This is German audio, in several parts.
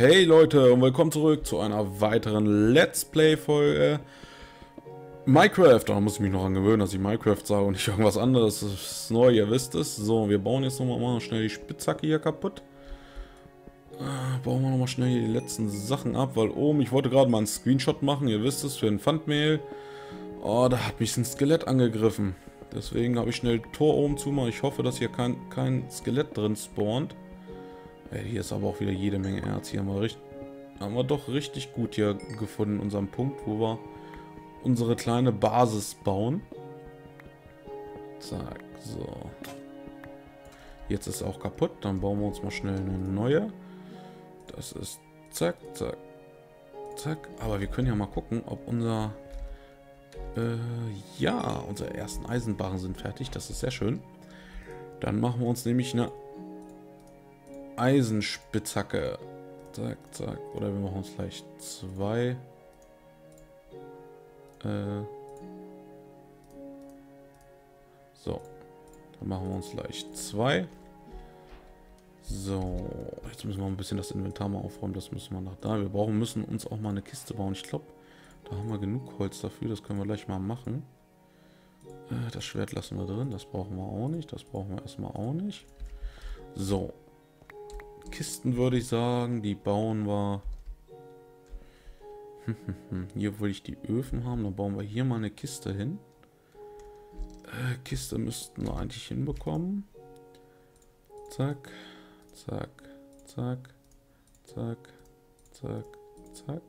Hey Leute und willkommen zurück zu einer weiteren Let's Play Folge Minecraft. Da muss ich mich noch angewöhnen, dass ich Minecraft sage und nicht irgendwas anderes. Das ist neu, ihr wisst es. So, wir bauen jetzt nochmal mal schnell die Spitzhacke hier kaputt. Äh, bauen wir nochmal schnell die letzten Sachen ab, weil oben, ich wollte gerade mal einen Screenshot machen, ihr wisst es, für ein Pfandmehl. Oh, da hat mich ein Skelett angegriffen. Deswegen habe ich schnell Tor oben zu mal. Ich hoffe, dass hier kein, kein Skelett drin spawnt. Ey, hier ist aber auch wieder jede Menge Erz. Hier haben wir, richtig, haben wir doch richtig gut hier gefunden, unseren Punkt, wo wir unsere kleine Basis bauen. Zack, so. Jetzt ist auch kaputt. Dann bauen wir uns mal schnell eine neue. Das ist zack, zack, zack. Aber wir können ja mal gucken, ob unser... Äh, ja, unsere ersten Eisenbarren sind fertig. Das ist sehr schön. Dann machen wir uns nämlich eine Eisenspitzhacke. Zack, zack. Oder wir machen uns gleich zwei. Äh. So. Dann machen wir uns gleich zwei. So. Jetzt müssen wir ein bisschen das Inventar mal aufräumen. Das müssen wir nach da. Wir brauchen, müssen uns auch mal eine Kiste bauen. Ich glaube, da haben wir genug Holz dafür. Das können wir gleich mal machen. Äh, das Schwert lassen wir drin. Das brauchen wir auch nicht. Das brauchen wir erstmal auch nicht. So. Kisten würde ich sagen, die bauen wir... hier würde ich die Öfen haben, dann bauen wir hier mal eine Kiste hin. Äh, Kiste müssten wir eigentlich hinbekommen. Zack, zack, zack, zack, zack, zack.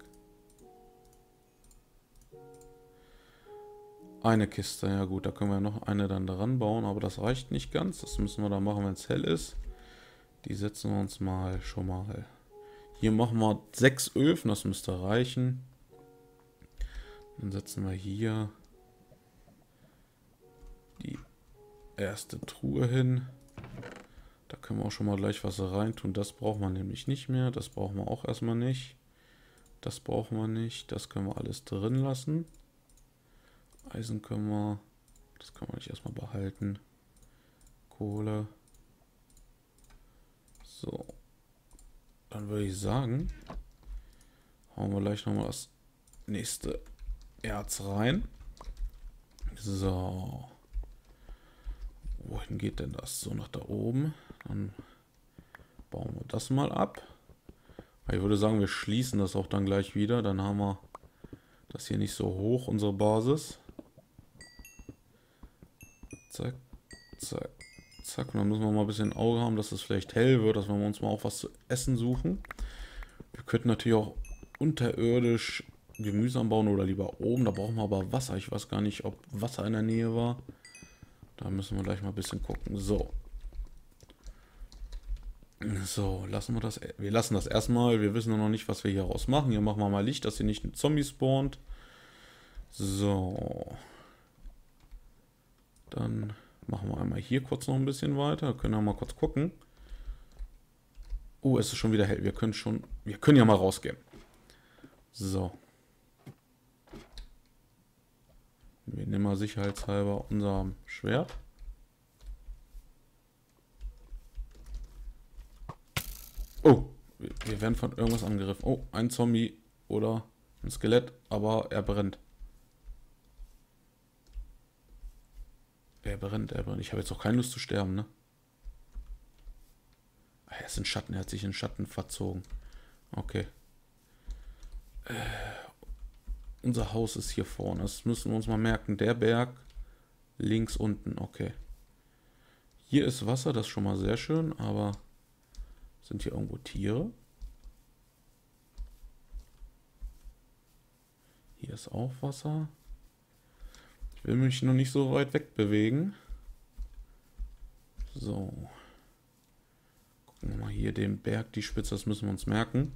Eine Kiste, ja gut, da können wir noch eine dann dran bauen, aber das reicht nicht ganz. Das müssen wir dann machen, wenn es hell ist. Die setzen wir uns mal schon mal. Hier machen wir sechs Öfen, das müsste reichen. Dann setzen wir hier die erste Truhe hin. Da können wir auch schon mal gleich was reintun. Das brauchen wir nämlich nicht mehr. Das brauchen wir auch erstmal nicht. Das brauchen wir nicht. Das können wir alles drin lassen. Eisen können wir... Das können wir nicht erstmal behalten. Kohle. So. Dann würde ich sagen, hauen wir gleich nochmal das nächste Erz rein. So. Wohin geht denn das? So nach da oben. Dann bauen wir das mal ab. Ich würde sagen, wir schließen das auch dann gleich wieder. Dann haben wir das hier nicht so hoch, unsere Basis. Zack, zack, Zack, und dann müssen wir mal ein bisschen Auge haben, dass es vielleicht hell wird, dass wir uns mal auch was zu essen suchen. Wir könnten natürlich auch unterirdisch Gemüse anbauen oder lieber oben. Da brauchen wir aber Wasser. Ich weiß gar nicht, ob Wasser in der Nähe war. Da müssen wir gleich mal ein bisschen gucken. So. So, lassen wir das. Wir lassen das erstmal. Wir wissen noch nicht, was wir hier raus machen. Hier machen wir mal Licht, dass hier nicht ein Zombie spawnt. So. Dann Machen wir einmal hier kurz noch ein bisschen weiter. Können wir mal kurz gucken. Oh, es ist schon wieder hell. Wir können schon... Wir können ja mal rausgehen. So. Wir nehmen mal sicherheitshalber unser Schwert. Oh, wir werden von irgendwas angegriffen. Oh, ein Zombie oder ein Skelett, aber er brennt. Er brennt, er brennt. Ich habe jetzt auch keine Lust zu sterben, ne? Ah, er ist ein Schatten, er hat sich in Schatten verzogen. Okay. Äh, unser Haus ist hier vorne. Das müssen wir uns mal merken. Der Berg links unten. Okay. Hier ist Wasser, das ist schon mal sehr schön, aber sind hier irgendwo Tiere? Hier ist auch Wasser. Ich will mich noch nicht so weit weg bewegen. So. Gucken wir mal hier den Berg, die Spitze, das müssen wir uns merken.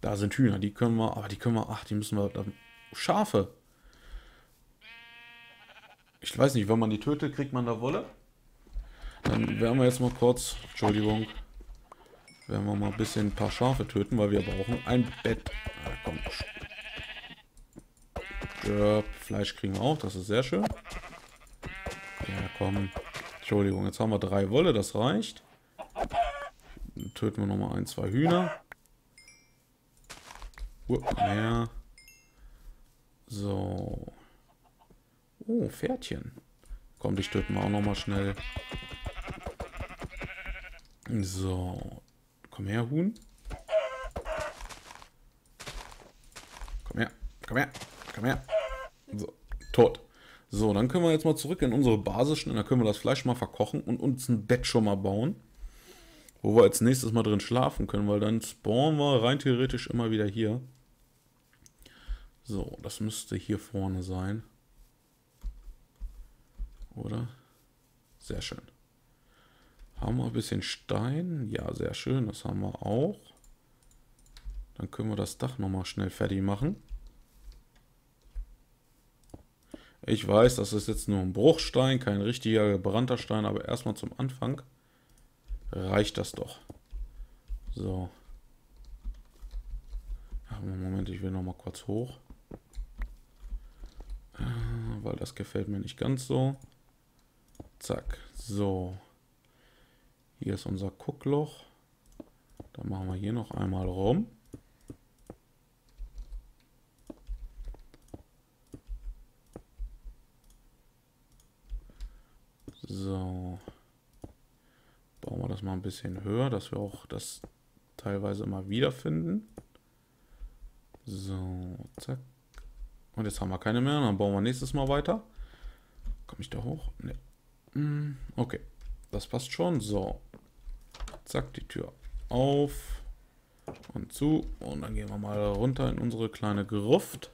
Da sind Hühner, die können wir, aber die können wir, ach, die müssen wir, da, Schafe. Ich weiß nicht, wenn man die tötet, kriegt man da Wolle. Dann werden wir jetzt mal kurz, Entschuldigung, werden wir mal ein bisschen ein paar Schafe töten, weil wir brauchen ein Bett. Ah, komm, Stirb. Fleisch kriegen wir auch, das ist sehr schön. Ja, komm. Entschuldigung, jetzt haben wir drei Wolle, das reicht. Dann töten wir nochmal ein, zwei Hühner. Uh, mehr. So. Oh, Pferdchen. Komm, die töten wir auch nochmal schnell. So. Komm her, Huhn. Komm her, komm her, komm her. Tot. So, dann können wir jetzt mal zurück in unsere Basis schnell. Dann können wir das Fleisch mal verkochen und uns ein Bett schon mal bauen. Wo wir als nächstes mal drin schlafen können, weil dann spawnen wir rein theoretisch immer wieder hier. So, das müsste hier vorne sein. Oder? Sehr schön. Haben wir ein bisschen Stein? Ja, sehr schön. Das haben wir auch. Dann können wir das Dach nochmal schnell fertig machen. Ich weiß, das ist jetzt nur ein Bruchstein, kein richtiger gebrannter Stein, aber erstmal zum Anfang reicht das doch. So. Moment, ich will noch mal kurz hoch. Äh, weil das gefällt mir nicht ganz so. Zack. So. Hier ist unser Guckloch. Dann machen wir hier noch einmal rum. So. Bauen wir das mal ein bisschen höher, dass wir auch das teilweise immer wiederfinden. So, zack. Und jetzt haben wir keine mehr. Dann bauen wir nächstes Mal weiter. Komme ich da hoch? Ne. Okay. Das passt schon. So. Zack, die Tür auf und zu. Und dann gehen wir mal runter in unsere kleine Gruft.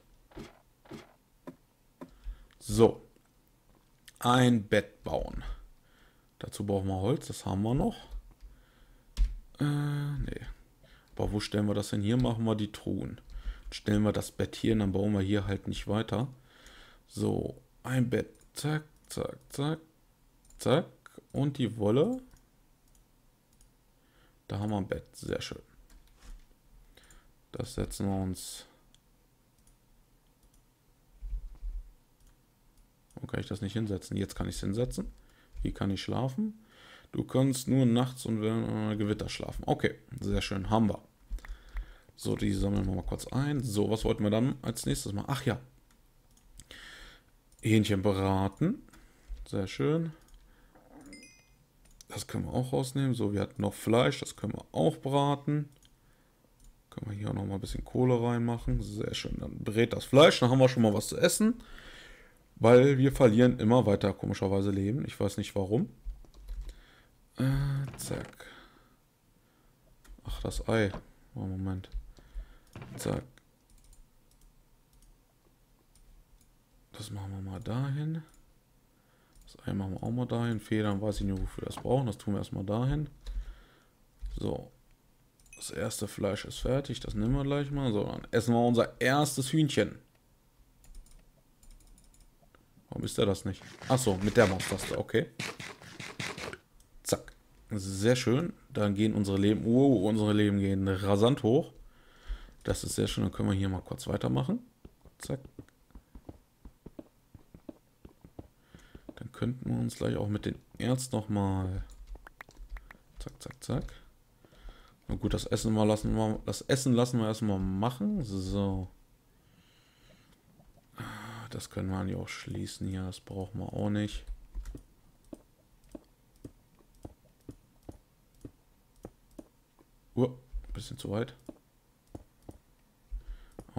So. Ein Bett bauen. Dazu brauchen wir Holz, das haben wir noch. Äh, nee. Aber wo stellen wir das denn? Hier machen wir die Truhen. Stellen wir das Bett hier und dann bauen wir hier halt nicht weiter. So, ein Bett. Zack, zack, zack, zack. Und die Wolle. Da haben wir ein Bett. Sehr schön. Das setzen wir uns Warum kann ich das nicht hinsetzen? Jetzt kann ich es hinsetzen. Hier kann ich schlafen. Du kannst nur nachts und äh, Gewitter schlafen. Okay, sehr schön. Haben wir. So, die sammeln wir mal kurz ein. So, was wollten wir dann als nächstes machen? Ach ja. Hähnchen braten. Sehr schön. Das können wir auch rausnehmen. So, wir hatten noch Fleisch. Das können wir auch braten. Können wir hier auch noch mal ein bisschen Kohle reinmachen. Sehr schön. Dann brät das Fleisch. Dann haben wir schon mal was zu essen. Weil wir verlieren immer weiter komischerweise Leben. Ich weiß nicht warum. Äh, zack. Ach, das Ei. Oh, Moment. Zack. Das machen wir mal dahin. Das Ei machen wir auch mal dahin. Federn weiß ich nicht, wofür wir das brauchen. Das tun wir erstmal dahin. So. Das erste Fleisch ist fertig. Das nehmen wir gleich mal. So, dann essen wir unser erstes Hühnchen. Warum ist er das nicht? Achso, mit der Maustaste, okay. Zack. Sehr schön. Dann gehen unsere Leben, oh, unsere Leben gehen rasant hoch. Das ist sehr schön. Dann können wir hier mal kurz weitermachen. Zack. Dann könnten wir uns gleich auch mit den Erz nochmal... Zack, zack, zack. Na gut, das Essen mal lassen wir, das Essen lassen wir erstmal machen. So. Das können wir eigentlich auch schließen hier. Das brauchen wir auch nicht. Uh, bisschen zu weit.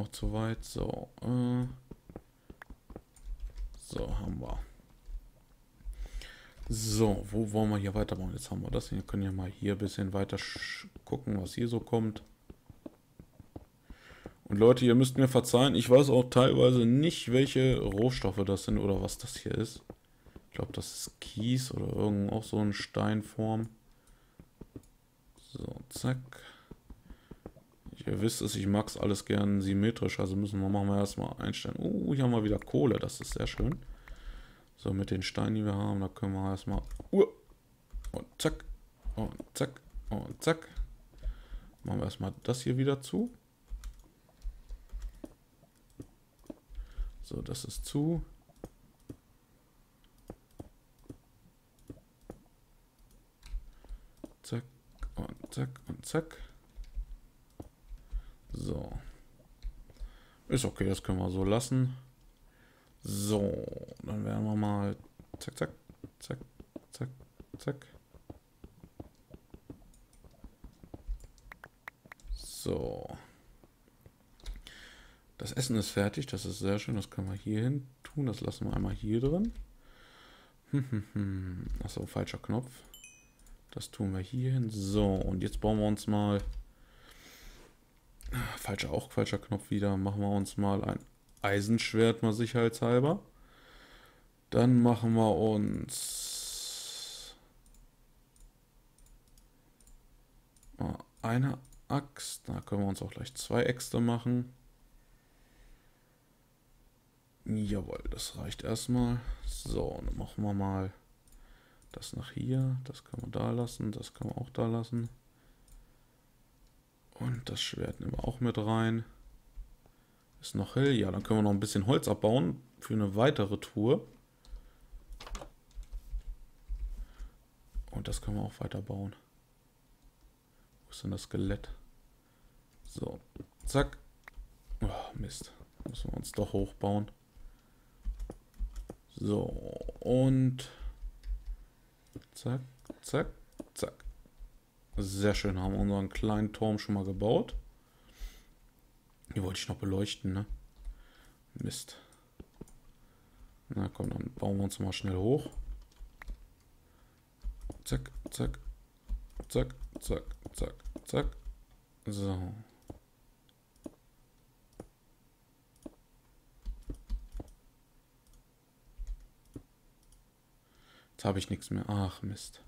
Auch zu weit. So. Äh. So, haben wir. So, wo wollen wir hier weitermachen? Jetzt haben wir das. Wir können ja mal hier ein bisschen weiter gucken, was hier so kommt. Und Leute, ihr müsst mir verzeihen, ich weiß auch teilweise nicht, welche Rohstoffe das sind oder was das hier ist. Ich glaube, das ist Kies oder irgend auch so eine Steinform. So, zack. Ihr wisst es, ich mag es alles gern symmetrisch, also müssen wir machen wir erstmal einstellen. Uh, hier haben wir wieder Kohle, das ist sehr schön. So, mit den Steinen, die wir haben, da können wir erstmal. Uh, und zack. Und zack. Und zack. Machen wir erstmal das hier wieder zu. So, das ist zu. Zack und zack und zack. So. Ist okay, das können wir so lassen. So, dann werden wir mal zack, zack, zack, zack, zack. So. Das Essen ist fertig, das ist sehr schön, das können wir hier hin tun. Das lassen wir einmal hier drin. Achso, falscher Knopf. Das tun wir hier hin. So, und jetzt bauen wir uns mal... Falscher, auch falscher Knopf wieder. Machen wir uns mal ein Eisenschwert, mal sicherheitshalber. Dann machen wir uns... Eine Axt. Da können wir uns auch gleich zwei Äxte machen. Jawohl, das reicht erstmal. So, dann machen wir mal das nach hier. Das können wir da lassen. Das können wir auch da lassen. Und das Schwert nehmen wir auch mit rein. Ist noch hell. Ja, dann können wir noch ein bisschen Holz abbauen für eine weitere Tour. Und das können wir auch weiter bauen. Wo ist denn das Skelett? So, zack. Oh, Mist. Müssen wir uns doch hochbauen. So, und zack, zack, zack. Sehr schön, haben wir unseren kleinen Turm schon mal gebaut. Hier wollte ich noch beleuchten, ne? Mist. Na komm, dann bauen wir uns mal schnell hoch. Zack, zack, zack, zack, zack, zack. So. Jetzt habe ich nichts mehr. Ach, Mist.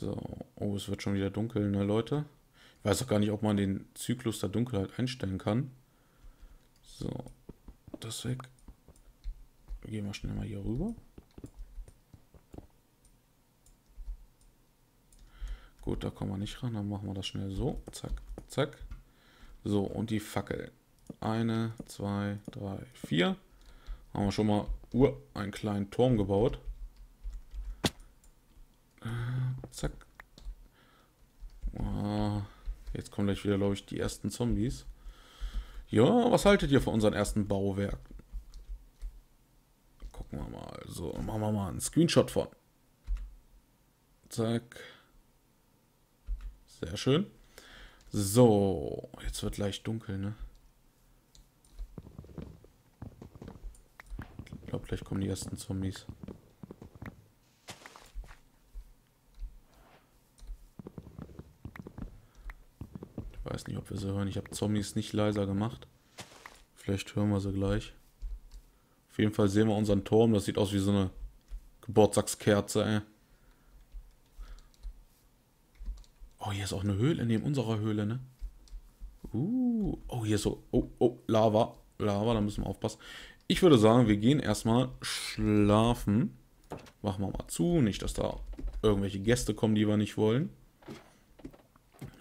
So. Oh, es wird schon wieder dunkel, ne, Leute? Ich weiß auch gar nicht, ob man den Zyklus der Dunkelheit einstellen kann. So. Das weg. Gehen wir schnell mal hier rüber. Gut, da kommen wir nicht ran. Dann machen wir das schnell so. Zack, zack. So, und die Fackel. Eine, zwei, drei, vier. Haben wir schon mal uh, einen kleinen Turm gebaut. Äh, zack. Uh, jetzt kommen gleich wieder, glaube ich, die ersten Zombies. Ja, was haltet ihr von unserem ersten Bauwerk? Gucken wir mal. So, machen wir mal einen Screenshot von. Zack. Sehr schön. So, jetzt wird gleich dunkel, ne? Ich glaube, gleich kommen die ersten Zombies. Weiß nicht, ob wir sie hören. Ich habe Zombies nicht leiser gemacht. Vielleicht hören wir sie gleich. Auf jeden Fall sehen wir unseren Turm. Das sieht aus wie so eine Geburtstagskerze, ey. Oh, hier ist auch eine Höhle neben unserer Höhle, ne? Uh, oh, hier ist so. Oh, oh, Lava. Lava, da müssen wir aufpassen. Ich würde sagen, wir gehen erstmal schlafen. Machen wir mal zu, nicht, dass da irgendwelche Gäste kommen, die wir nicht wollen.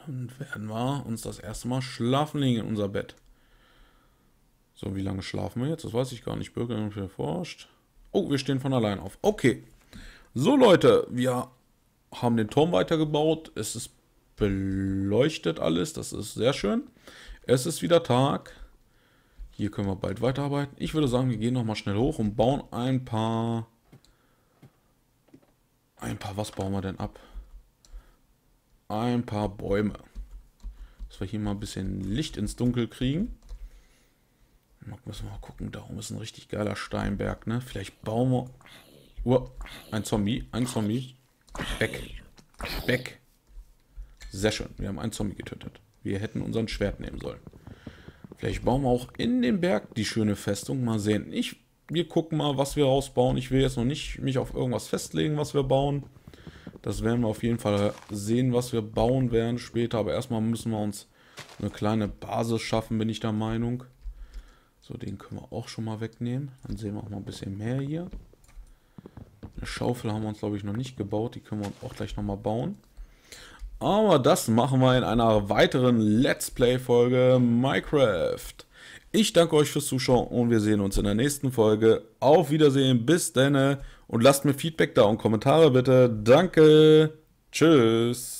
Dann werden wir uns das erste Mal schlafen legen in unser Bett. So, wie lange schlafen wir jetzt? Das weiß ich gar nicht. Bürger erforscht. Oh, wir stehen von allein auf. Okay. So, Leute, wir haben den Turm weitergebaut. Es ist beleuchtet alles. Das ist sehr schön. Es ist wieder Tag. Hier können wir bald weiterarbeiten. Ich würde sagen, wir gehen nochmal schnell hoch und bauen ein paar... Ein paar, was bauen wir denn ab? Ein paar Bäume. Dass wir hier mal ein bisschen Licht ins Dunkel kriegen. Müssen wir mal gucken, da oben ist ein richtig geiler Steinberg, ne? Vielleicht bauen wir... Oh, ein Zombie, ein Zombie. Weg. Weg. Sehr schön, wir haben einen Zombie getötet. Wir hätten unseren Schwert nehmen sollen. Vielleicht bauen wir auch in den Berg die schöne Festung. Mal sehen. Ich, wir gucken mal, was wir rausbauen. Ich will jetzt noch nicht mich auf irgendwas festlegen, was wir bauen. Das werden wir auf jeden Fall sehen, was wir bauen werden später. Aber erstmal müssen wir uns eine kleine Basis schaffen, bin ich der Meinung. So, den können wir auch schon mal wegnehmen. Dann sehen wir auch mal ein bisschen mehr hier. Eine Schaufel haben wir uns, glaube ich, noch nicht gebaut. Die können wir uns auch gleich nochmal bauen. Aber das machen wir in einer weiteren Let's Play-Folge Minecraft. Ich danke euch fürs Zuschauen und wir sehen uns in der nächsten Folge. Auf Wiedersehen, bis dann und lasst mir Feedback da und Kommentare bitte. Danke, tschüss.